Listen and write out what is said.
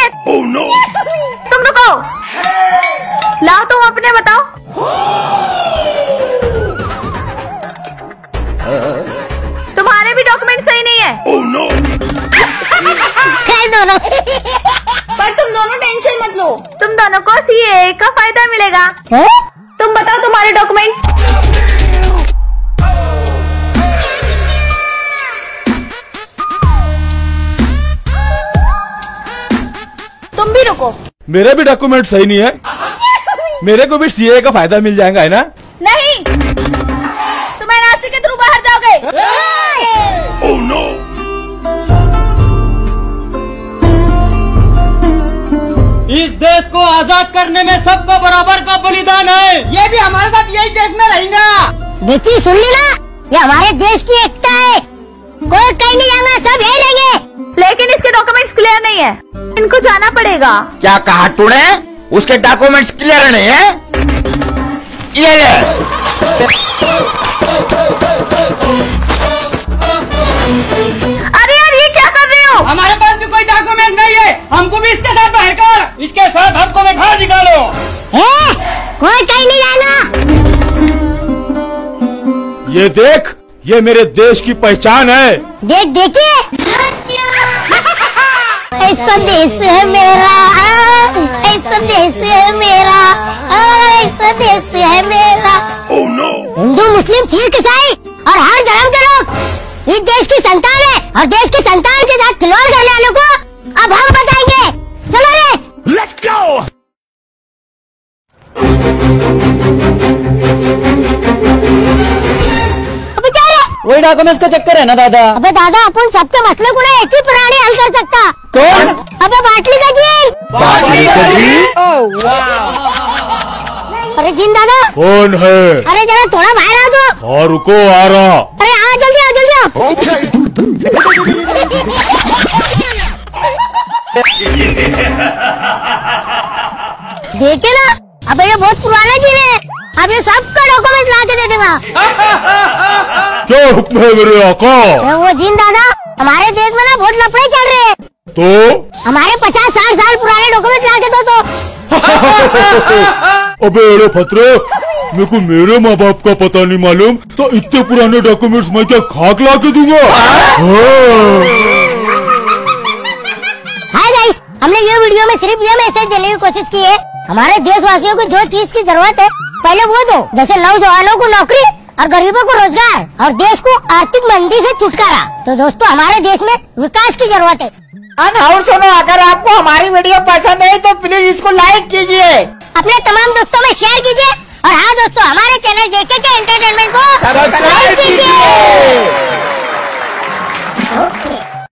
चाहिए Oh no! तुम रुको hey. लाओ तुम अपने बताओ oh. तुम्हारे भी डॉक्यूमेंट सही नहीं है Oh no! दोनों पर तुम दोनों टेंशन मत लो तुम दोनों को सीए का फ़ायदा मिलेगा तुम बताओ तुम्हारे डॉक्यूमेंट्स तुम भी रुको। मेरे भी डॉक्यूमेंट सही नहीं है। मेरे को भी सीए का फ़ायदा मिल जाएगा है ना? नहीं। तुम्हें रास्ते के थ्रू बाहर जाओगे। Oh no! इस देश को आज़ाद करने में सबको बराबर का बलिदान है। ये भी हमारे साथ यही देश में रहेगा देखिए सुन ली ना ये हमारे देश की एकता है। कोई कहीं नहीं जाएगा सब यही रहेंगे। लेकिन इसके डॉक्यूमेंट्स क्लियर नहीं है। इनको जाना पड़ेगा। क्या कहा तूने? उसके डॉक्यूमेंट्स क्लियर नहीं है? ये ले अरे यार ये क्या कर रहे हो? हमारे पास भी कोई डॉक्यूमेंट नहीं है। हमको भी इसके साथ बाहर कर। इसके साथ हमको भी बाहर निकालो। ए, कोई कहीं नहीं जाएगा ये देख ये मेरे देश की पहचान है। देख देखिए। ऐसा देश है मेरा ऐसा देश है मेरा ऐसा देश है मेरा। Oh हिंदू मुस्लिम सिख ईसाई और हर धर्म के लोग इस देश की संतान है और देश की संतान के साथ खिलवाड़ करने वालों को अब हम बताएँगे। चलो रे। Let's go! वही डॉक्यूमेंट्स का चक्कर है ना दादा? अबे दादा अपन सबके मसले को ना एक ही प्राणी हल कर सकता। कौन? अबे बाटली का जी? बाटली का जी? अरे जिन दादा। कौन है? अरे जरा थोड़ा बाहर आ तो और रुको आ रहा। अरे आ जल्दी आ जल्दी आ देखे ना अबे ये बहुत पुराना चीज़ है। अब ये सबका डॉक्यूमेंट ला के दे देगा। हुक्म है मेरे आका। अरे वो जिन दादा हमारे देश में ना बहुत लफड़े चल रहे हैं। तो? हमारे पचास साठ साल पुराने डॉक्यूमेंट ला के दो तो अबे अरे फतरे मेरे को मेरे माँ बाप का पता नहीं मालूम तो इतने पुराने डॉक्यूमेंट्स मैं क्या खाक ला के दूँगा? हाँ। हाय गाइस हमने ये वीडियो में सिर्फ़ ये मैसेज देने की कोशिश की है। हमारे देशवासियों को जो चीज़ की ज़रूरत है पहले वो दो जैसे नौजवानों को नौकरी और गरीबों को रोज़गार और देश को आर्थिक मंदी से छुटकारा। तो दोस्तों हमारे देश में विकास की ज़रूरत है। अन और सुनो अगर आपको हमारी वीडियो पसंद आई तो प्लीज़ इसको लाइक कीजिए। अपने तमाम दोस्तों में शेयर कीजिए। और हाँ दोस्तों हमारे चैनल जेके के एंटरटेनमेंट को?